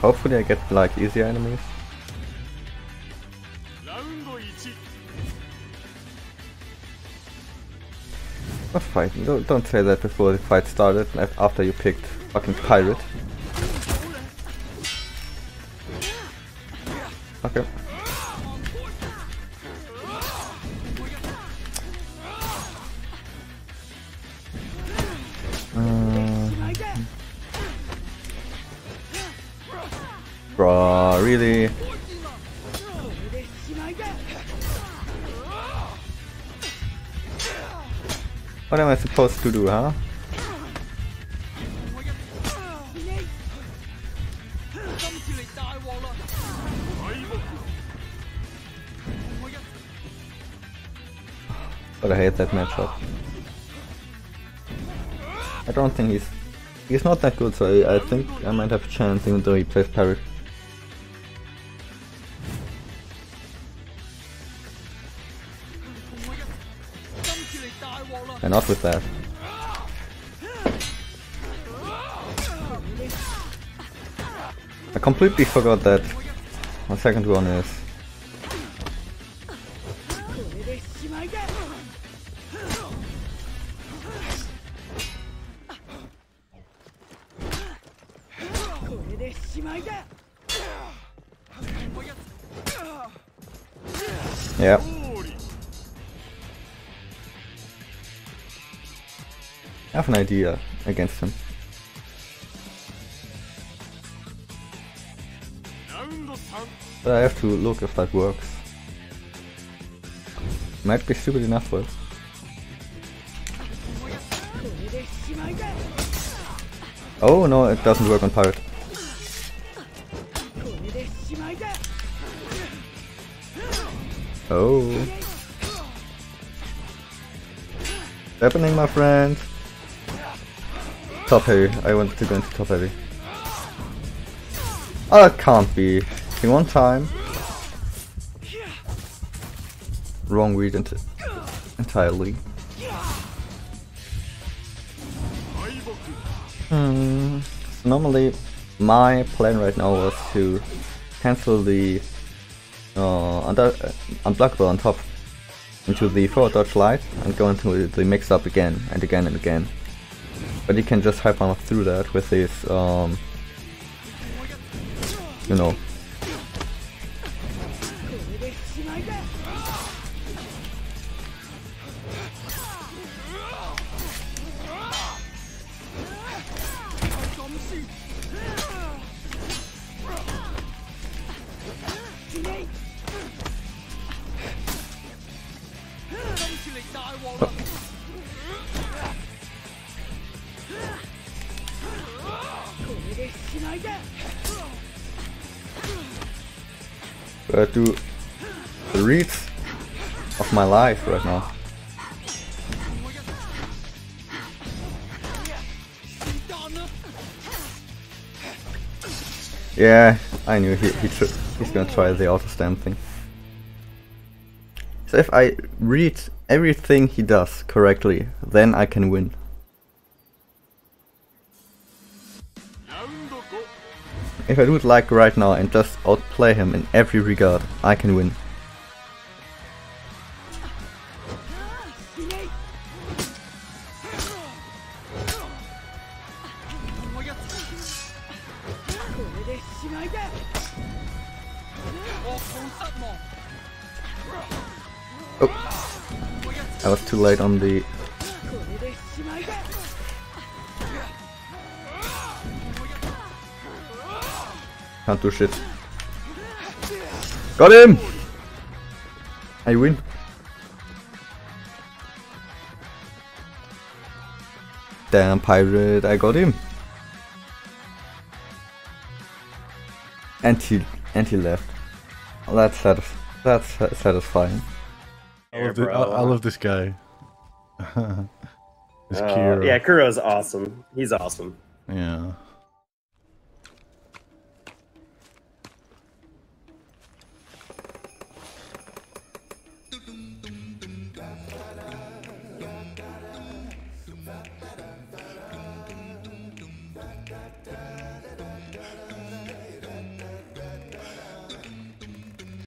Hopefully I get like easier enemies. What fight? Don't, don't say that before the fight started, after you picked fucking pirate. Okay. Bruh, really? What am I supposed to do, huh? But I hate that matchup. I don't think he's... He's not that good, so I, I think I might have a chance even though he plays Parrot. And not with that. I completely forgot that my second one is Yeah. I have an idea against him. But I have to look if that works. Might be stupid enough for it. Oh no, it doesn't work on pirate. Oh. What's happening my friend? Top heavy. I want to go into top heavy. Oh, it can't be. In one time. Wrong read ent entirely. Hmm. So normally, my plan right now was to cancel the uh, uh, unblockable on top into the forward dodge light and go into the mix up again and again and again. But you can just hyper through that with this, um, you know. Uh, I do the reads of my life right now. Yeah, I knew he, he he's gonna try the auto stamp thing. So if I read everything he does correctly, then I can win. If I do it like right now and just outplay him in every regard, I can win. Oh, I was too late on the Can't do shit. Got him! I win. Damn pirate, I got him. And he, and he left. That's satis that's satisfying. I love, the, I, I love this guy. uh, yeah, Kuro's awesome. He's awesome. Yeah.